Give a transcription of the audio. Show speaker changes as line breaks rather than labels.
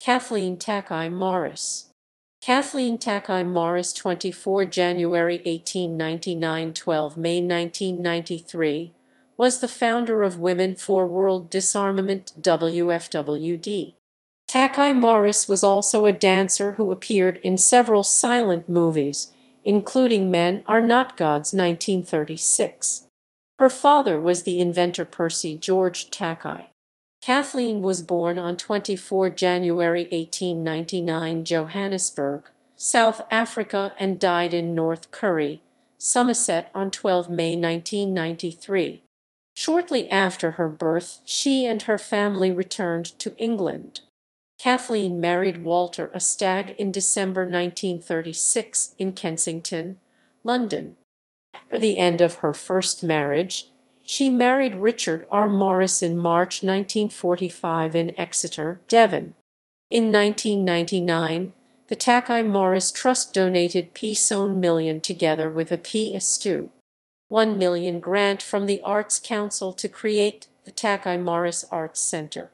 Kathleen Tacchi Morris Kathleen Tacchi Morris 24 January 1899 12 May 1993 was the founder of Women for World Disarmament WFWD. Tacchi Morris was also a dancer who appeared in several silent movies, including Men Are Not Gods 1936. Her father was the inventor Percy George Tacchi. Kathleen was born on 24 January 1899 Johannesburg, South Africa and died in North Curry, Somerset on 12 May 1993. Shortly after her birth, she and her family returned to England. Kathleen married Walter A Stagg in December 1936 in Kensington, London. After the end of her first marriage, she married Richard R. Morris in March 1945 in Exeter, Devon. In 1999, the Tacchi Morris Trust donated P-Sown million together with a P. Estu. 1 million grant from the Arts Council to create the Tacchi Morris Arts Center.